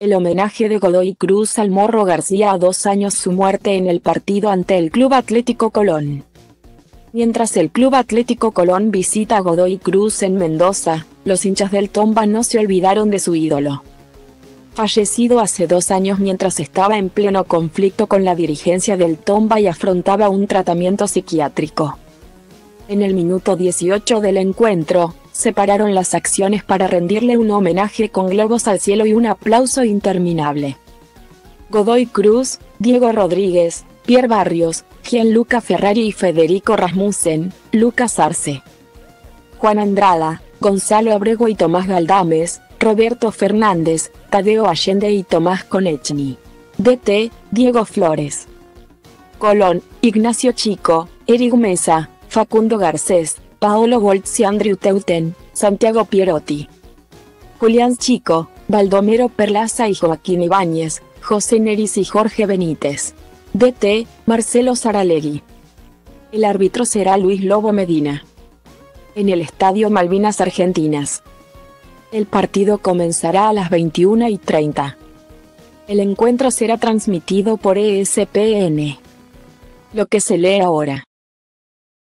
El homenaje de Godoy Cruz al Morro García a dos años su muerte en el partido ante el Club Atlético Colón. Mientras el Club Atlético Colón visita a Godoy Cruz en Mendoza, los hinchas del Tomba no se olvidaron de su ídolo. Fallecido hace dos años mientras estaba en pleno conflicto con la dirigencia del Tomba y afrontaba un tratamiento psiquiátrico. En el minuto 18 del encuentro, separaron las acciones para rendirle un homenaje con globos al cielo y un aplauso interminable. Godoy Cruz, Diego Rodríguez, Pierre Barrios, Gianluca Ferrari y Federico Rasmussen, Lucas Arce. Juan Andrada, Gonzalo Abrego y Tomás Galdames, Roberto Fernández, Tadeo Allende y Tomás Conechny. DT, Diego Flores. Colón, Ignacio Chico, Eric Mesa, Facundo Garcés, Paolo Goltz Andrew Teuten, Santiago Pierotti. Julián Chico, Baldomero Perlaza y Joaquín Ibáñez, José Neris y Jorge Benítez. DT, Marcelo Saralegui. El árbitro será Luis Lobo Medina. En el Estadio Malvinas Argentinas. El partido comenzará a las 21 y 30. El encuentro será transmitido por ESPN. Lo que se lee ahora.